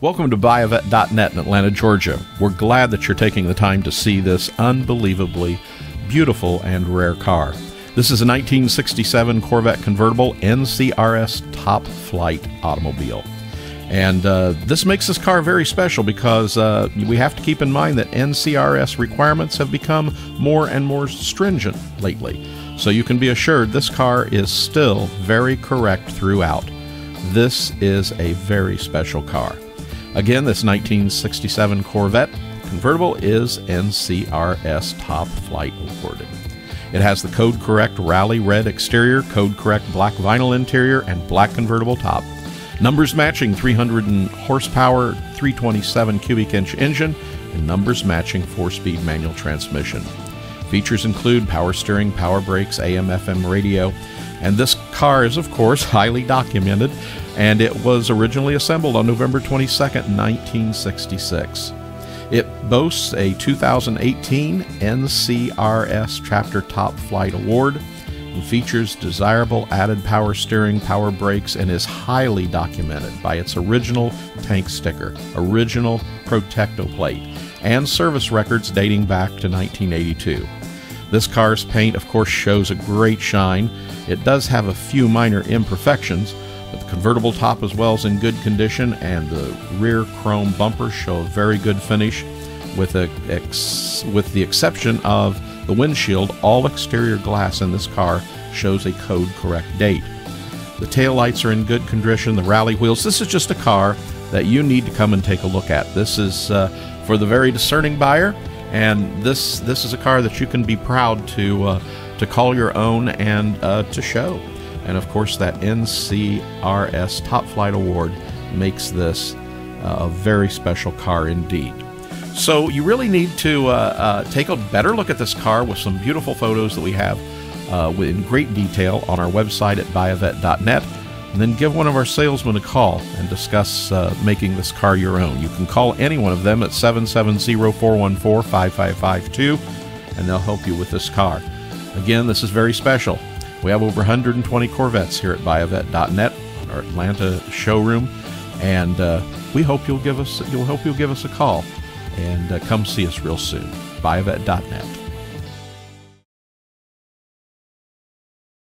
Welcome to buyavette.net in Atlanta, Georgia. We're glad that you're taking the time to see this unbelievably beautiful and rare car. This is a 1967 Corvette convertible NCRS top flight automobile. And uh, this makes this car very special because uh, we have to keep in mind that NCRS requirements have become more and more stringent lately. So you can be assured this car is still very correct throughout. This is a very special car. Again, this 1967 Corvette convertible is NCRS Top Flight awarded. It has the code correct rally red exterior, code correct black vinyl interior, and black convertible top. Numbers matching 300 horsepower, 327 cubic inch engine, and numbers matching four speed manual transmission. Features include power steering, power brakes, AM FM radio, and this car is, of course, highly documented, and it was originally assembled on November 22, 1966. It boasts a 2018 NCRS Chapter Top Flight Award and features desirable added power steering, power brakes, and is highly documented by its original tank sticker, original Protect-O-Plate, and service records dating back to 1982. This car's paint, of course, shows a great shine. It does have a few minor imperfections, but the convertible top as well is in good condition, and the rear chrome bumpers show a very good finish, with, a, ex, with the exception of the windshield. All exterior glass in this car shows a code correct date. The tail lights are in good condition, the rally wheels. This is just a car that you need to come and take a look at. This is uh, for the very discerning buyer, and this this is a car that you can be proud to uh, to call your own and uh, to show. And of course, that NCRS Top Flight Award makes this uh, a very special car indeed. So you really need to uh, uh, take a better look at this car with some beautiful photos that we have in great detail on our website at buyavette.net. And then give one of our salesmen a call and discuss uh, making this car your own. You can call any one of them at 770 414 5552 and they'll help you with this car. Again, this is very special. We have over 120 Corvettes here at buyavette.net, our Atlanta showroom, and uh, we hope you'll give us you'll hope you'll give us a call and uh, come see us real soon. buyavette.net.